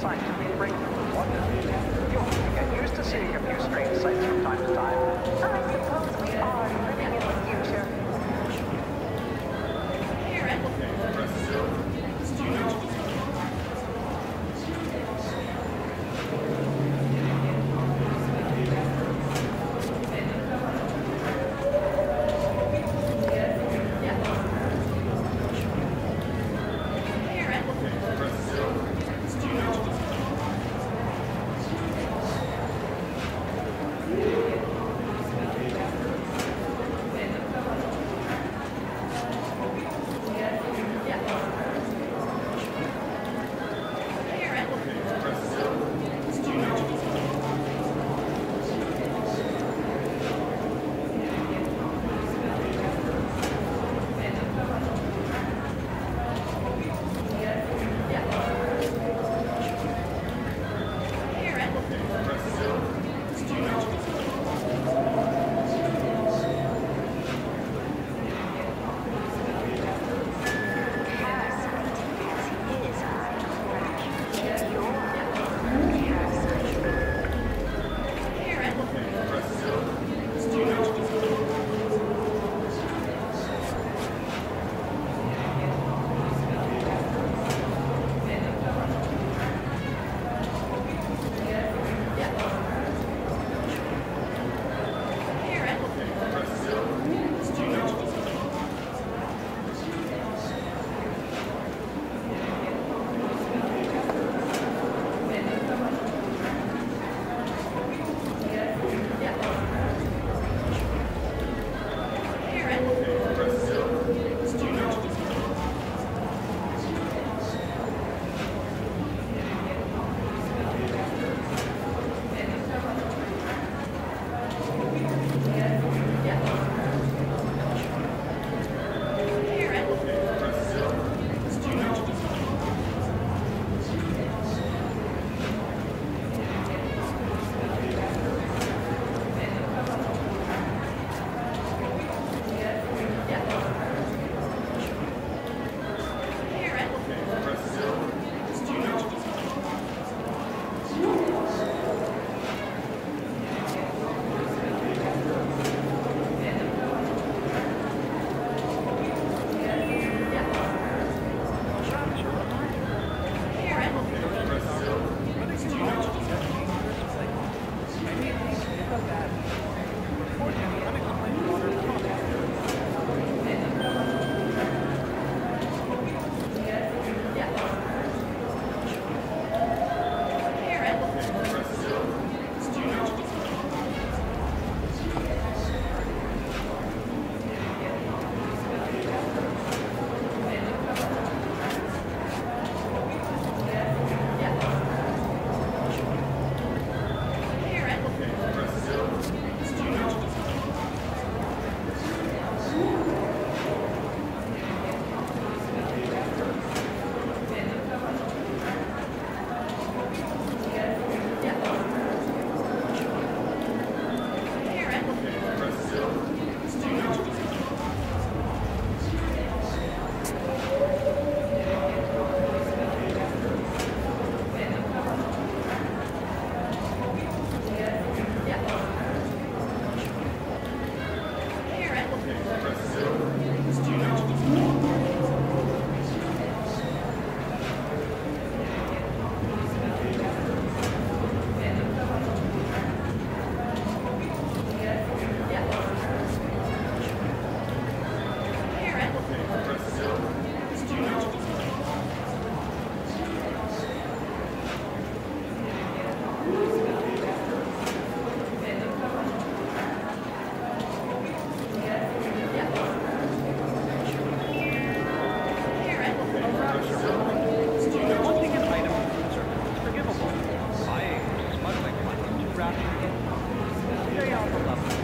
scientific breakthrough. 나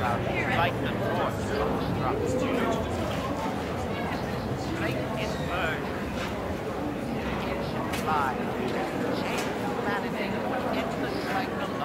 Light and force from the student. Break and burn. Fly. Change humanity. Endless cycle.